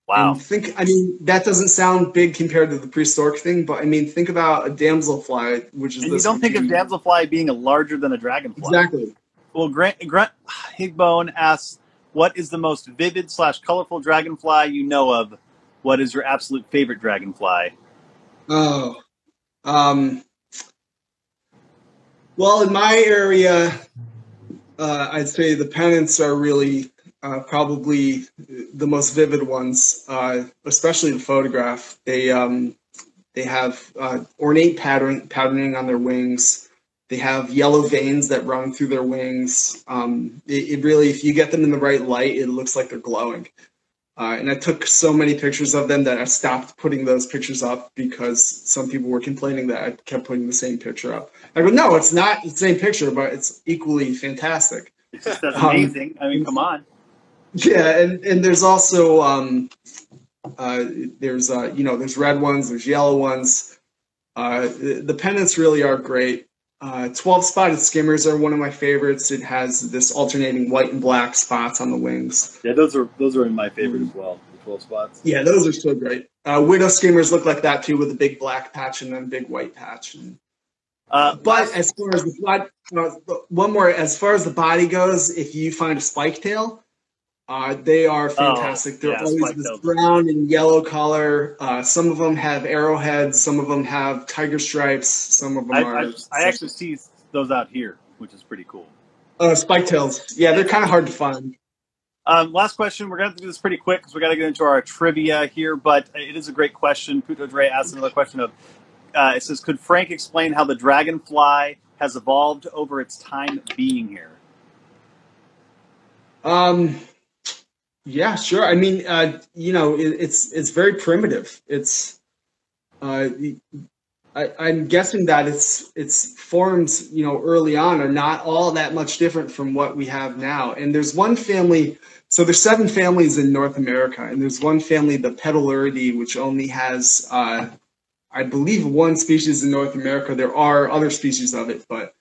Wow. And think, I mean, that doesn't sound big compared to the prehistoric thing, but I mean, think about a damselfly, which is And you don't think of damselfly being a larger than a dragonfly. exactly. Well, Grant, Grant Higbone asks, "What is the most vivid slash colorful dragonfly you know of? What is your absolute favorite dragonfly?" Oh, um, well, in my area, uh, I'd say the pennants are really uh, probably the most vivid ones, uh, especially the photograph. They um, they have uh, ornate pattern patterning on their wings. They have yellow veins that run through their wings. Um, it, it really, if you get them in the right light, it looks like they're glowing. Uh, and I took so many pictures of them that I stopped putting those pictures up because some people were complaining that I kept putting the same picture up. I go, no, it's not the same picture, but it's equally fantastic. It's just that's Um, amazing. I mean, come on. Yeah, and, and there's also um, uh, there's uh, you know there's red ones, there's yellow ones. Uh, the, the pennants really are great. Uh, Twelve spotted skimmers are one of my favorites. It has this alternating white and black spots on the wings. Yeah, those are those are in my favorite as well. The twelve spots. Yeah, those are so great. Uh, widow skimmers look like that too, with a big black patch and then big white patch. And, Uh, but as far as the body, uh, one more, as far as the body goes, if you find a spike tail, uh, they are fantastic. They're yeah, always this brown and yellow color. Uh, some of them have arrowheads. Some of them have tiger stripes. Some of them I, are. I, I actually see those out here, which is pretty cool. Uh, spike tails. Yeah, they're kind of hard to find. Um, last question. We're going to to do this pretty quick because we got to get into our trivia here, but it is a great question. Puto Dre asked another question of, uh, it says, could Frank explain how the dragonfly has evolved over its time being here? Um, yeah, sure. I mean, uh, you know, it, it's it's very primitive. It's, uh, I, I'm guessing that its its forms, you know, early on are not all that much different from what we have now. And there's one family so there's seven families in North America, and there's one family, the Petaluridae, which only has, uh, I believe, one species in North America. There are other species of it, but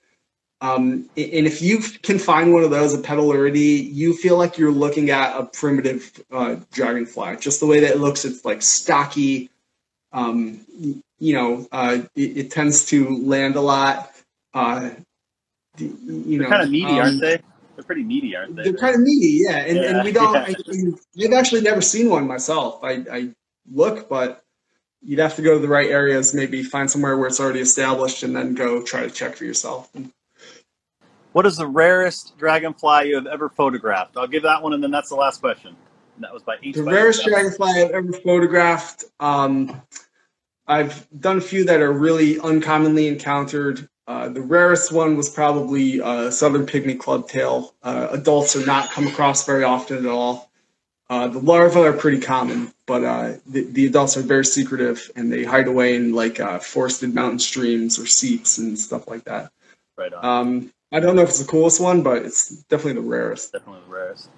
um, and if you can find one of those, a Petaluridae, you feel like you're looking at a primitive uh, dragonfly. Just the way that it looks, it's like stocky. Um, you know, uh, it, it, tends to land a lot. Uh, you know, kind of meaty, um, aren't they? They're pretty meaty, aren't they? They're kind of meaty, yeah. And, yeah, and we don't. Yeah. I, have actually never seen one myself. I, I look, but you'd have to go to the right areas. Maybe find somewhere where it's already established, and then go try to check for yourself. What is the rarest dragonfly you have ever photographed? I'll give that one, and then that's the last question. And that was by each. The rarest dragonfly I've ever photographed. Um, I've done a few that are really uncommonly encountered. Uh, the rarest one was probably uh, southern pygmy clubtail. Uh, adults are not come across very often at all. Uh, the larvae are pretty common, but uh, the, the, adults are very secretive and they hide away in like uh, forested mountain streams or seeps and stuff like that. Right on. Um, I don't know if it's the coolest one, but it's definitely the rarest. Definitely the rarest.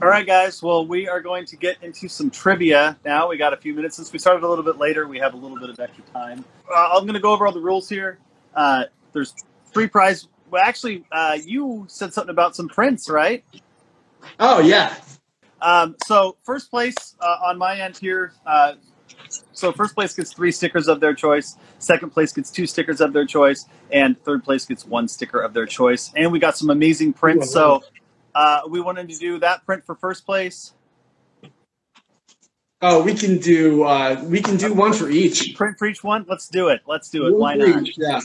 All right, guys. Well, we are going to get into some trivia now. We got a few minutes since we started a little bit later. We have a little bit of extra time. I'm going to go over all the rules here. Uh, there's three prize. Well, actually, uh, you said something about some prints, right? Oh yeah. Um, so first place uh, on my end here. So first place gets three stickers of their choice. Second place gets two stickers of their choice, and third place gets one sticker of their choice. And we got some amazing prints. So uh, we wanted to do that print for first place. Oh, we can do uh, we can do one for each. Print for each one. Let's do it. Let's do it. One Why not? Each, yeah.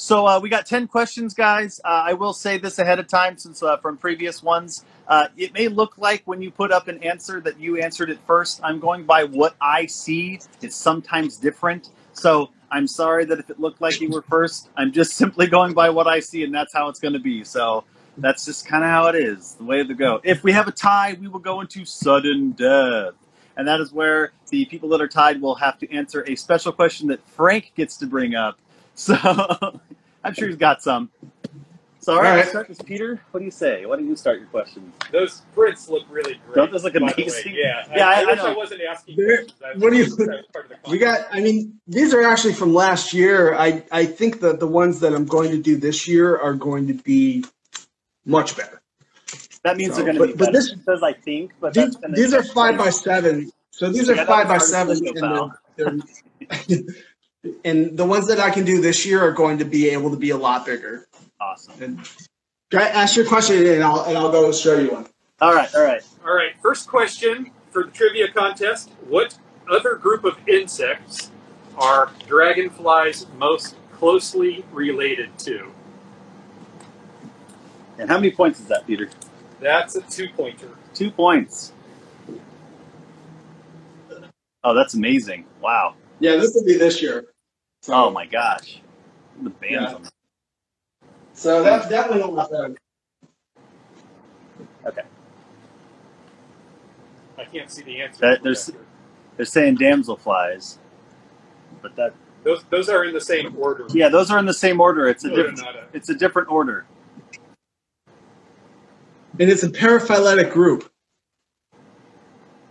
So uh, we got 10 questions, guys. Uh, I will say this ahead of time since uh, from previous ones, uh, it may look like when you put up an answer that you answered it first. I'm going by what I see. It's sometimes different. So I'm sorry that if it looked like you were first, I'm just simply going by what I see, and that's how it's going to be. So that's just kind of how it is, the way to go. If we have a tie, we will go into sudden death. And that is where the people that are tied will have to answer a special question that Frank gets to bring up so I'm sure he's got some. So all right, all right. start with Peter. What do you say? Why don't you start your questions? Those prints look really great. Don't those look amazing? Yeah, yeah. I, I, I wish I, wasn't asking. what do you? We got. I mean, these are actually from last year. I I think that the ones that I'm going to do this year are going to be much better. That means so, they're going to be. But this says I think, but these, these are five by seven. So these yeah, are five by seven, and they're, they're and the ones that I can do this year are going to be able to be a lot bigger. Awesome. And ask your question and I'll and I'll go show you one. All right, all right, all right. First question for the trivia contest: What other group of insects are dragonflies most closely related to? And how many points is that, Peter? That's a two-pointer. Two points. Oh, that's amazing! Wow. Yeah, this will be this year. So, oh my gosh, the band's yeah. So that's definitely what we said. Okay. I can't see the answer. That, they're, they're saying damselflies, but that those those are in the same order. Yeah, those are in the same order. It's a different. A... It's a different order. And it's a paraphyletic group.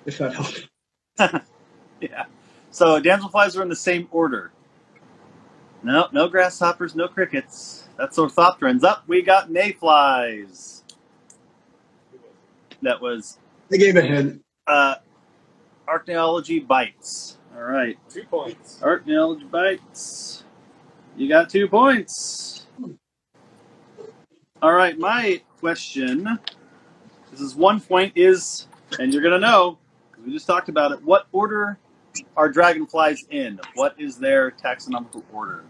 If that helps. yeah. So damselflies are in the same order. No, no grasshoppers, no crickets. That's orthopterans. Up, we got mayflies. That was. They gave a hint. Uh, archaeology bites. All right. Two points. Archaeology bites. You got two points. All right, my question. This is one point is, and you're gonna know because we just talked about it. What order are dragonflies in? What is their taxonomical order?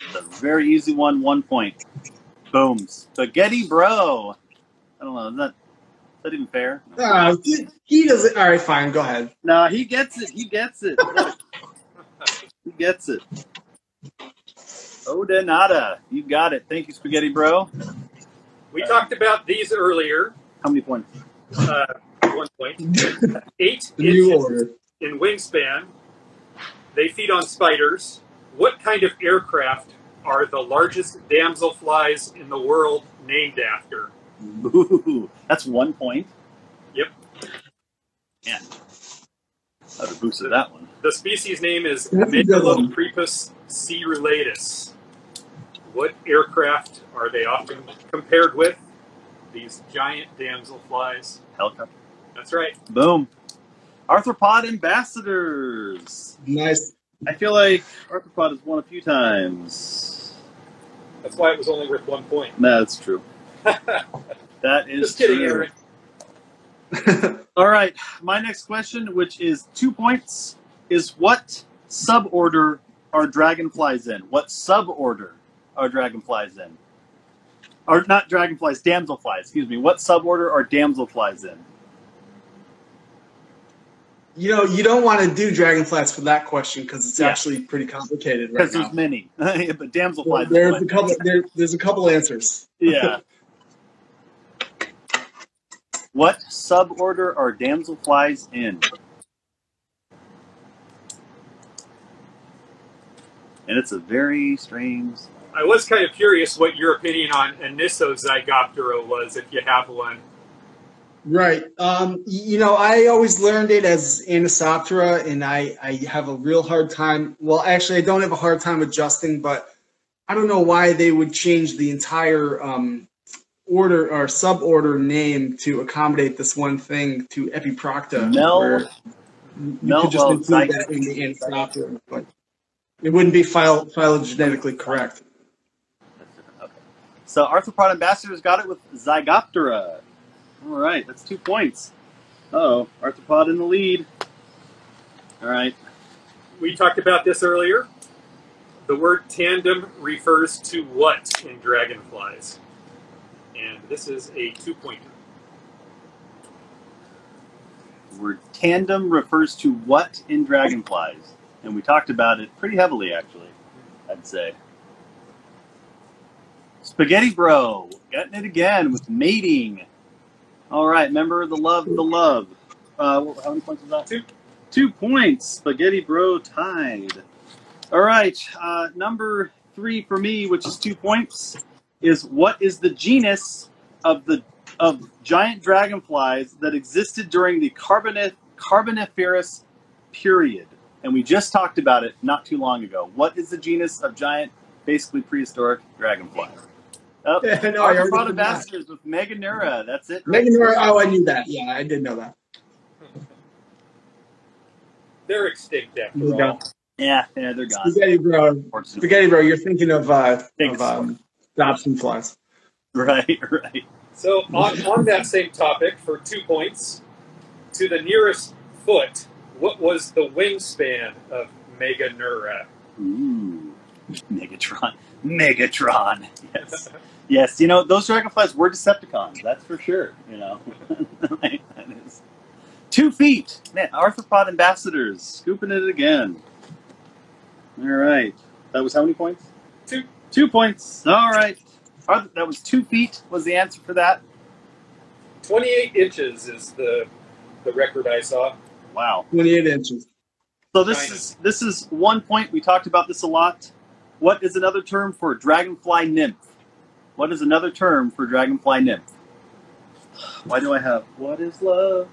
It's a very easy one, one point. Boom. Spaghetti Bro. I don't know. Is that, is that even fair? Uh, he, he doesn't. All right, fine. Go ahead. No, he gets it. He gets it. he gets it. Odonata. You got it. Thank you, Spaghetti Bro. We talked about these earlier. How many points? Uh, one point. Eight The new inches order. in wingspan. They feed on spiders. What kind of aircraft are the largest damselflies in the world named after? Ooh, that's one point. Yep. Yeah. I'd have boosted that one. The species name is That's a good one. Caerulatus. What aircraft are they often compared with? These giant damselflies. Helicopter. That's right. Boom. Arthropod ambassadors. Nice. I feel like Arthropod has won a few times. That's why it was only worth one point. No, that's true. That is Just kidding, true. Eric. All right. My next question, which is two points, is what suborder are dragonflies in? What suborder are dragonflies in? Or not dragonflies, damselflies, excuse me. What suborder are damselflies in? You know, you don't want to do dragonflies for that question because it's Yeah. actually pretty complicated right Because now. there's many. but damselflies is There's a couple. There, there's a couple answers. Yeah. what suborder are damselflies in? And it's a very strange. I was kind of curious what your opinion on Anisozygoptera was, if you have one. Right. Um, you know, I always learned it as Anisoptera, and I, I have a real hard time. Well, actually, I don't have a hard time adjusting, but I don't know why they would change the entire um, order or suborder name to accommodate this one thing to Epiprocta. Mel- where you Mel- could just well, include that in the Anisoptera, but it wouldn't be phylogenetically correct. Okay. So Arthropod ambassadors got it with Zygoptera. All right, that's two points. Oh, Arthropod in the lead. All right. We talked about this earlier. The word tandem refers to what in dragonflies? And this is a two pointer. Word tandem refers to what in dragonflies? And we talked about it pretty heavily, actually, I'd say. Spaghetti Bro, getting it again with mating. All right, remember the love, the love. Uh, how many points was that? Two. Two points. Spaghetti Bro tied. All right, uh, number three for me, which is two points, is what is the genus of the of giant dragonflies that existed during the Carbonif- Carboniferous period? And we just talked about it not too long ago. What is the genus of giant, basically prehistoric dragonflies? Oh, Yeah, I know, I already Arthropod did that. ambassadors with Meganeura. That's it. Megan, Nora- oh, I knew that. Yeah, I did know that. They're extinct after all. go. Yeah, yeah, they're gone. Spaghetti bro, spaghetti bro. You're thinking of uh, Thanks. of um, Dobson flies. Right, right. So on, on that same topic, for two points, to the nearest foot, what was the wingspan of Meganeura? Ooh, Megatron. Megatron. Yes. Yes, you know, those dragonflies were Decepticons, that's for sure. You know, Like, that is. Two feet. Man, arthropod ambassadors, scooping it again. All right. That was how many points? Two. Two points. All right. Arth- That was two feet, was the answer for that. 28 inches is the the record I saw. Wow. 28 inches. So this China. is this is one point we talked about this a lot. What is another term for dragonfly nymph? What is another term for dragonfly nymph? Why do I have what is love,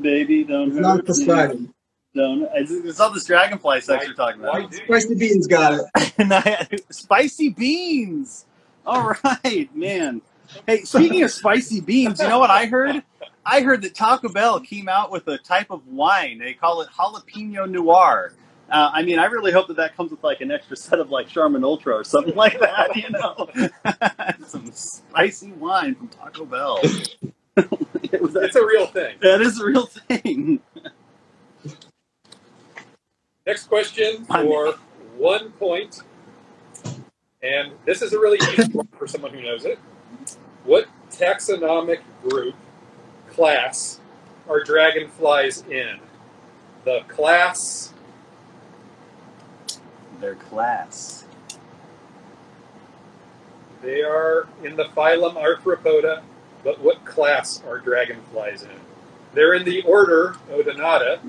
baby? Don't It's not hurt the me. Don't. It's, it's all this dragonfly sex Why- you're talking about. do Spicy beans got it. And I- spicy beans. All right, man. Hey, speaking of spicy beans, you know what I heard? I heard that Taco Bell came out with a type of wine. They call it jalapeno noir. Uh, I mean, I really hope that that comes with like an extra set of like Charmin Ultra or something like that. You know, some spicy wine from Taco Bell. It was- It's a real thing. that is a real thing. Next question for one point. And this is a really easy one for someone who knows it. What taxonomic group, class, are dragonflies in? The class. Their class. They are in the phylum Arthropoda, but what class are dragonflies in? They're in the order Odonata,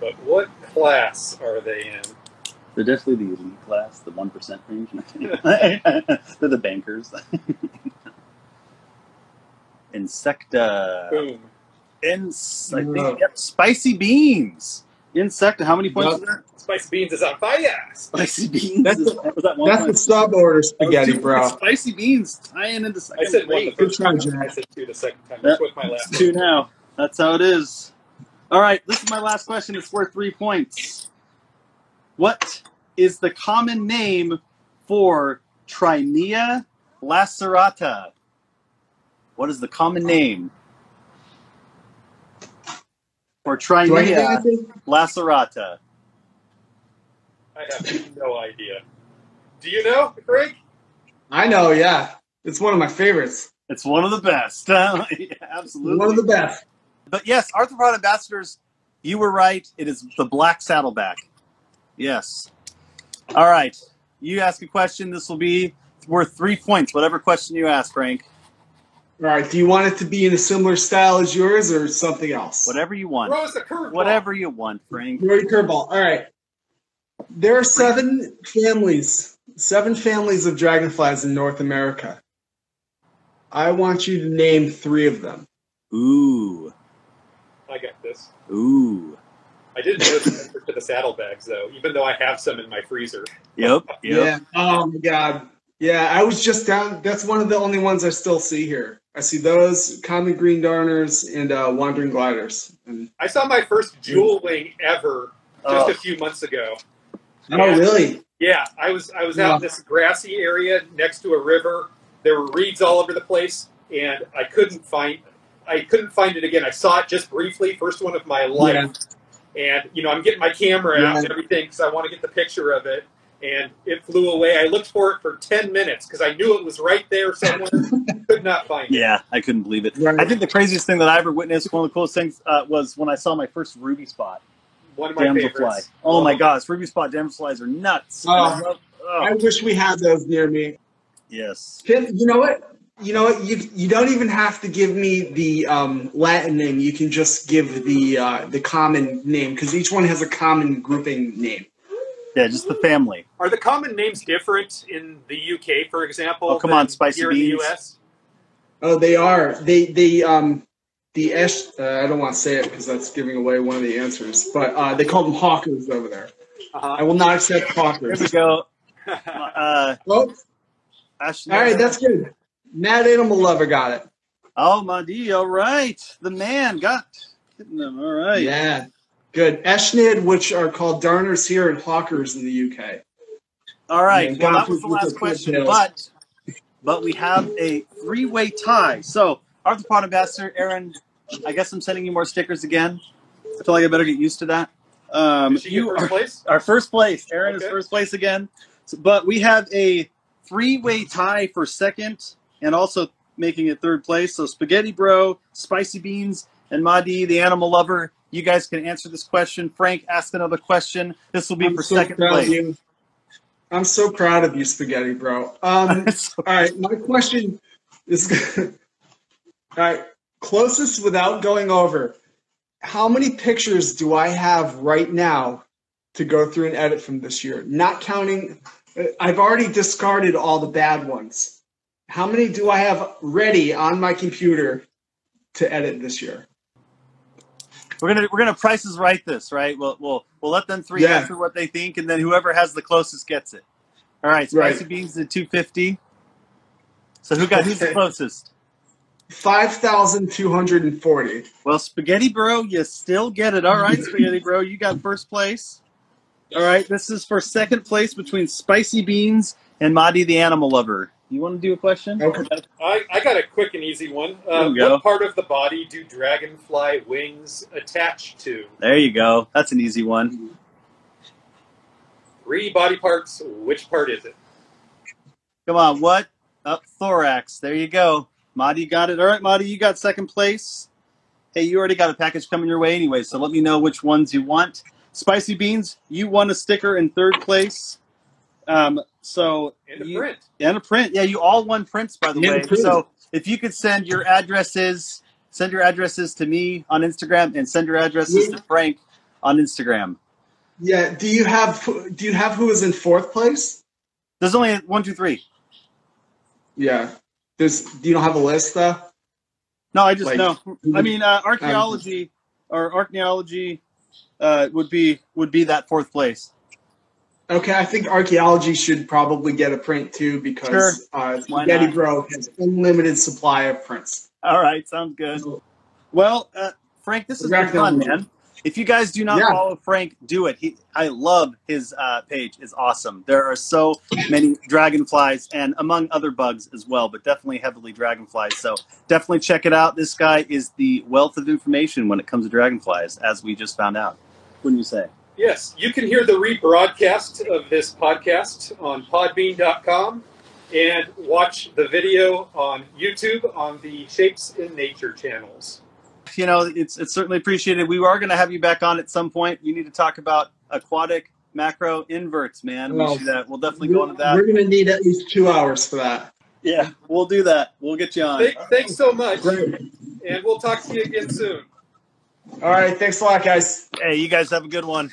but what class are they in? They're definitely the elite class, the one percent range. They're the bankers. Insecta. Boom. Ins- I think yep, spicy beans. Insecta. How many points No. is that? Spicy Beans is on fire. Spicy beans. That's is, was that one That's the sub order spaghetti, Oh, two bro. points. Spicy beans tying into I said one the first time. I said two the second time. That's with my last two now. That's how it is. All right, this is my last question. It's worth three points. What is the common name for Tramea lacerata? What is the common name for Do I uh, get lacerata? I have no idea. Do you know, Frank? I know, yeah. It's one of my favorites. It's one of the best. Yeah, absolutely. One of the best. But yes, arthropod ambassadors, you were right. It is the black saddleback. Yes. All right. You ask a question. This will be worth three points. Whatever question you ask, Frank. All right. Do you want it to be in a similar style as yours or something else? Whatever you want. Throw us a curveball. Whatever you want, Frank. Rory Curveball. All right. There are seven families, seven families of dragonflies in North America. I want you to name three of them. Ooh. I got this. Ooh. I didn't know the answer to the saddlebags, though, even though I have some in my freezer. Yep. Yep. Yeah. Oh my God. Yeah, I was just down. That's one of the only ones I still see here. I see those common green darners and uh, wandering gliders. And, I saw my first jewel wing ever just Oh. a few months ago. oh, really? Yeah, I was I was out in this grassy area next to a river. There were reeds all over the place, and I couldn't find I couldn't find it again. I saw it just briefly, first one of my life, and you know I'm getting my camera out and everything because I want to get the picture of it. And it flew away. I looked for it for ten minutes because I knew it was right there somewhere. Could not find it. Yeah, I couldn't believe it. Right. I think the craziest thing that I ever witnessed, one of the coolest things, uh, was when I saw my first ruby spot One of my damselfly. favorites. Oh my gosh, ruby spot damselflies are nuts. Oh. I love- oh, I wish we had those near me. yes. Tim, you know what? You know what? You you don't even have to give me the um, Latin name. You can just give the uh, the common name because each one has a common grouping name. Yeah, just the family. Are the common names different in the UK, for example? Oh, come than on, Spicy here Beans. In the US? Oh, they are. They they um the Esh. Uh, I don't want to say it because that's giving away one of the answers. But uh, they call them hawkers over there. I Uh-huh. will not accept hawkers. Here hawkers. we go. Uh, Oh, Ashley. all right, that's good. Mad Animal Lover got it. Oh, my Madi, all right. The man got hitting them. All right. Yeah, good. Aeshnid, which are called darners here and hawkers in the UK. All right. Well, that was the last question, coattails. but but we have a three-way tie. So, Arthropod Ambassador Aaron, I guess I'm sending you more stickers again. I feel like I better get used to that. Um, Did she get you first are place? our first place. Aaron is first place again. So, but we have a three-way tie for second, and also making it third place. So Spaghetti Bro, Spicy Beans, and Madi, the animal lover. You guys can answer this question. Frank, ask another question. This will be I'm for so second place. you. I'm so proud of you, Spaghetti Bro. Um, all right, my question is all right. Closest without going over. How many pictures do I have right now to go through and edit from this year? Not counting, uh, I've already discarded all the bad ones. How many do I have ready on my computer to edit this year? We're gonna we're gonna prices right this, right? We'll we'll we'll let them three Yeah. answer what they think, and then whoever has the closest gets it. All right, Spicy Right. Beans at two fifty. So who got who's the closest? 5,240. Well, Spaghetti Bro, you still get it. All right, Spaghetti Bro, you got first place. All right, this is for second place between Spicy Beans and Madi the Animal Lover. You want to do a question? Okay. I, I got a quick and easy one. Uh, we go. what part of the body do dragonfly wings attach to? There you go. That's an easy one. Three body parts. Which part is it? Come on, what? Up thorax. There you go. Madi got it. All right, Madi, you got second place. Hey, you already got a package coming your way anyway, so let me know which ones you want. Spicy Beans, you won a sticker in third place. Um, so And a you- print. and a print. Yeah, you all won prints, by the And way. print. So if you could send your addresses, send your addresses to me on Instagram, and send your addresses to Frank on Instagram. Yeah. Do you have do you have who is in fourth place? There's only one, two, three. Yeah. There's. Do you don't have a list though? No, I just Like- know. I mean, uh, archaeology or archaeology uh, would be would be that fourth place. Okay, I think archaeology should probably get a print too because Sure. uh, Spaghetti? Bro has unlimited supply of prints. All right, sounds good. Well, uh, Frank, this has been fun, man. If you guys do not Yeah. follow Frank, do it. He, I love his uh, page; is awesome. There are so many dragonflies, and among other bugs as well, but definitely heavily dragonflies. So definitely check it out. This guy is the wealth of information when it comes to dragonflies, as we just found out. Wouldn't you say? Yes, you can hear the rebroadcast of this podcast on podbean.com and watch the video on YouTube on the Shapes in Nature channels. you know, it's it's certainly appreciated. We are going to have you back on at some point. You need to talk about aquatic macro inverts, man. Well, we should, uh, we'll definitely go into that. We're gonna need at least two hours for that. Yeah, we'll do that. We'll get you on. Thank, thanks so much, Great. and we'll talk to you again soon. All right. Thanks a lot, guys. Hey, you guys have a good one.